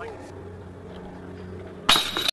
Like,